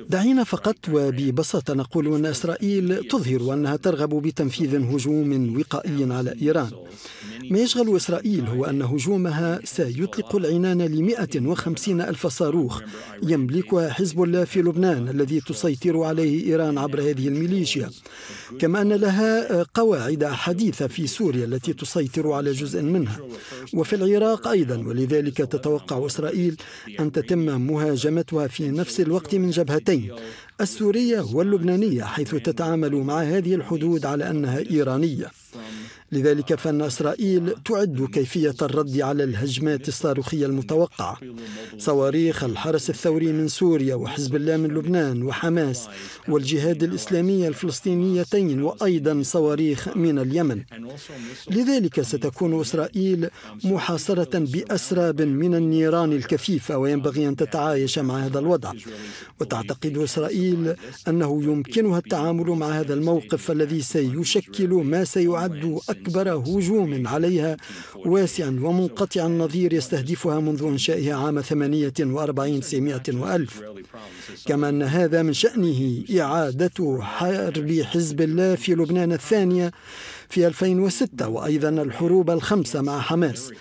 دعينا فقط وببساطة نقول أن إسرائيل تظهر أنها ترغب بتنفيذ هجوم وقائي على إيران. ما يشغل إسرائيل هو أن هجومها سيطلق العنان ل 150 ألف صاروخ يملكها حزب الله في لبنان الذي تسيطر عليه إيران عبر هذه الميليشيا. كما أن لها قواعد حديثة في سوريا التي تسيطر على جزء منها. وفي العراق أيضا ولذلك تتوقع إسرائيل أن تتم مهاجمتها في نفس الوقت من جبهتين السورية واللبنانية حيث تتعامل مع هذه الحدود على أنها إيرانية. لذلك فإن إسرائيل تعد كيفية الرد على الهجمات الصاروخية المتوقعة صواريخ الحرس الثوري من سوريا وحزب الله من لبنان وحماس والجهاد الإسلامية الفلسطينيتين وأيضا صواريخ من اليمن. لذلك ستكون إسرائيل محاصرة بأسراب من النيران الكثيفة وينبغي أن تتعايش مع هذا الوضع. وتعتقد إسرائيل أنه يمكنها التعامل مع هذا الموقف الذي سيشكل ما سيعد أكبر هجوم عليها واسعا ومنقطع النظير يستهدفها منذ إنشائها عام 48 سيمية وألف. كما أن هذا من شأنه إعادة حرب حزب الله في لبنان الثانية في 2006 وأيضا الحروب الخمسة مع حماس.